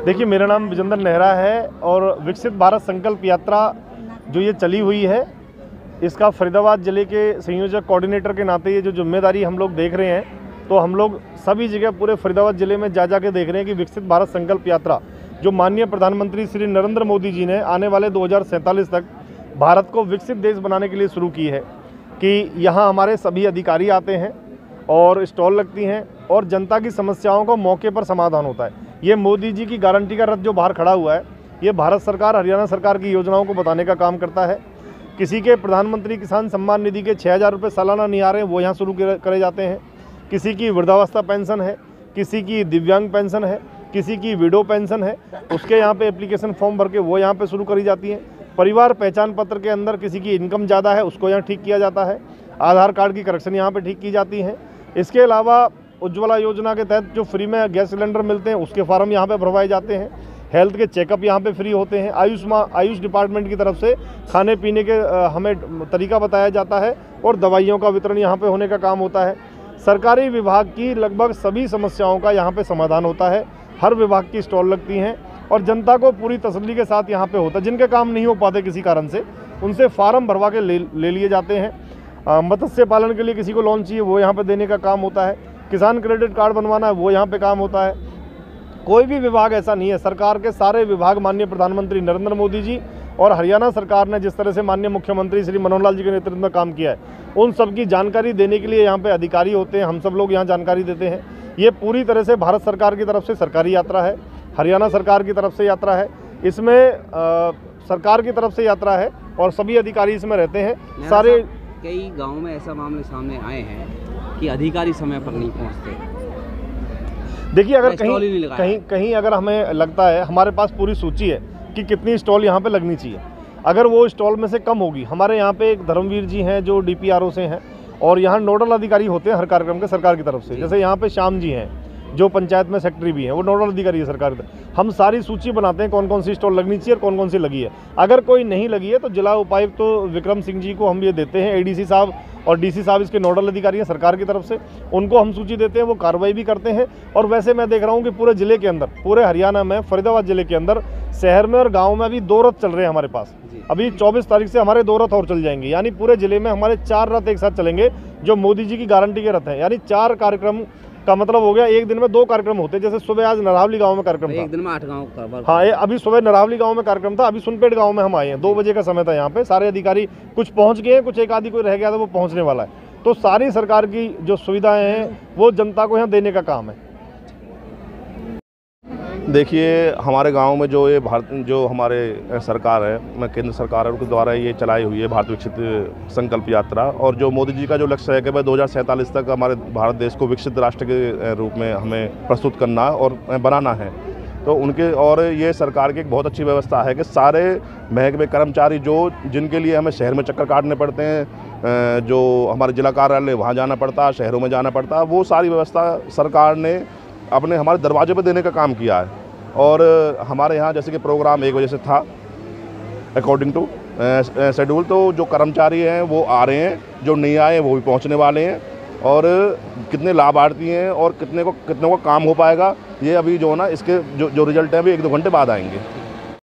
देखिए, मेरा नाम विजेंद्र नेहरा है और विकसित भारत संकल्प यात्रा जो ये चली हुई है, इसका फरीदाबाद ज़िले के संयोजक कोऑर्डिनेटर के नाते ये जो ज़िम्मेदारी हम लोग देख रहे हैं तो हम लोग सभी जगह पूरे फरीदाबाद ज़िले में जा जा के देख रहे हैं कि विकसित भारत संकल्प यात्रा, जो माननीय प्रधानमंत्री श्री नरेंद्र मोदी जी ने आने वाले दो हज़ार सैंतालीस तक भारत को विकसित देश बनाने के लिए शुरू की है, कि यहाँ हमारे सभी अधिकारी आते हैं और स्टॉल लगती हैं और जनता की समस्याओं को मौके पर समाधान होता है। ये मोदी जी की गारंटी का रथ जो बाहर खड़ा हुआ है, ये भारत सरकार, हरियाणा सरकार की योजनाओं को बताने का काम करता है। किसी के प्रधानमंत्री किसान सम्मान निधि के छः हज़ार रुपये सालाना नहीं आ रहे हैं, वो यहाँ शुरू करे जाते हैं। किसी की वृद्धावस्था पेंशन है, किसी की दिव्यांग पेंशन है, किसी की विडो पेंशन है, उसके यहाँ पे एप्लीकेशन फॉर्म भर के वो यहाँ पे शुरू करी जाती हैं। परिवार पहचान पत्र के अंदर किसी की इनकम ज़्यादा है, उसको यहाँ ठीक किया जाता है। आधार कार्ड की करेक्शन यहाँ पे ठीक की जाती है। इसके अलावा उज्ज्वला योजना के तहत जो फ्री में गैस सिलेंडर मिलते हैं, उसके फार्म यहाँ पे भरवाए जाते हैं। हेल्थ के चेकअप यहाँ पे फ्री होते हैं। आयुष्मान आयुष डिपार्टमेंट की तरफ़ से खाने पीने के हमें तरीका बताया जाता है और दवाइयों का वितरण यहाँ पे होने का काम होता है। सरकारी विभाग की लगभग सभी समस्याओं का यहाँ पे समाधान होता है। हर विभाग की स्टॉल लगती हैं और जनता को पूरी तसल्ली के साथ यहाँ पे होता है। जिनके काम नहीं हो पाते किसी कारण से, उनसे फार्म भरवा के ले लिए जाते हैं। मत्स्य पालन के लिए किसी को लोन चाहिए, वो यहाँ पर देने का काम होता है। किसान क्रेडिट कार्ड बनवाना है वो यहाँ पे काम होता है। कोई भी विभाग ऐसा नहीं है। सरकार के सारे विभाग माननीय प्रधानमंत्री नरेंद्र मोदी जी और हरियाणा सरकार ने जिस तरह से माननीय मुख्यमंत्री श्री मनोहर लाल जी के नेतृत्व में काम किया है उन सब की जानकारी देने के लिए यहाँ पे अधिकारी होते हैं। हम सब लोग यहाँ जानकारी देते हैं। ये पूरी तरह से भारत सरकार की तरफ़ से सरकारी यात्रा है हरियाणा सरकार की तरफ़ से यात्रा है। इसमें आ, सरकार की तरफ़ से यात्रा है और सभी अधिकारी इसमें रहते हैं। सारे कई गाँव में ऐसा मामले सामने आए हैं। कि अधिकारी समय पर नहीं पहुँचते। देखिए अगर कहीं कहीं कहीं अगर हमें लगता है हमारे पास पूरी सूची है कि कितनी स्टॉल यहाँ पे लगनी चाहिए। अगर वो स्टॉल में से कम होगी हमारे यहाँ पे एक धर्मवीर जी हैं जो डीपीआरओ से हैं और यहाँ नोडल अधिकारी होते हैं हर कार्यक्रम के सरकार की तरफ़ से। जैसे यहाँ पे श्याम जी हैं जो पंचायत में सेक्रेटरी भी हैं वो नोडल अधिकारी है सरकार के। हम सारी सूची बनाते हैं कौन कौन सी स्टॉल लगनी चाहिए और कौन कौन सी लगी है। अगर कोई नहीं लगी है तो जिला उपायुक्त तो विक्रम सिंह जी को हम ये देते हैं एडीसी साहब और डीसी साहब इसके नोडल अधिकारी हैं सरकार की तरफ़ से उनको हम सूची देते हैं वो कार्रवाई भी करते हैं। और वैसे मैं देख रहा हूँ कि पूरे ज़िले के अंदर पूरे हरियाणा में फरीदाबाद ज़िले के अंदर शहर में और गाँव में अभी दो रथ चल रहे हैं हमारे पास। अभी 24 तारीख से हमारे दो रथ और चल जाएँगे। यानी पूरे ज़िले में हमारे चार रथ एक साथ चलेंगे जो मोदी जी की गारंटी के रथ हैं। यानी चार कार्यक्रम का मतलब हो गया एक दिन में दो कार्यक्रम होते हैं जैसे सुबह आज नरावली गाँव में कार्यक्रम था। एक दिन में आठ गाँव हाँ ये अभी सुबह नरावली गाँव में कार्यक्रम था अभी सुनपेट गाँव में हम आए हैं दो बजे का समय था यहाँ पे सारे अधिकारी कुछ पहुँच गए हैं कुछ एक आदि कोई रह गया था वो पहुँचने वाला है। तो सारी सरकार की जो सुविधाएँ हैं वो जनता को यहाँ देने का काम है। देखिए, हमारे गाँव में जो ये भारत, जो हमारे सरकार है केंद्र सरकार है उनके द्वारा ये चलाई हुई है भारत विकसित संकल्प यात्रा। और जो मोदी जी का जो लक्ष्य है कि भाई दो हज़ार सैंतालीस तक हमारे भारत देश को विकसित राष्ट्र के रूप में हमें प्रस्तुत करना और बनाना है। तो उनके, और ये सरकार की एक बहुत अच्छी व्यवस्था है कि सारे महकमे, कर्मचारी जो, जिनके लिए हमें शहर में चक्कर काटने पड़ते हैं जो हमारे जिला कार्यालय, वहाँ जाना पड़ता है शहरों में जाना पड़ता है वो सारी व्यवस्था सरकार ने अपने हमारे दरवाजे पर देने का काम किया है। और हमारे यहाँ जैसे कि प्रोग्राम एक बजे से था अकॉर्डिंग टू शेड्यूल तो जो कर्मचारी हैं, वो आ रहे हैं, जो नहीं आए, वो भी पहुँचने वाले हैं, और कितने लाभार्थी हैं, और कितने को कितने को काम हो पाएगा, ये अभी जो है ना, इसके जो जो रिज़ल्ट हैं, अभी एक दो घंटे बाद आएँगे।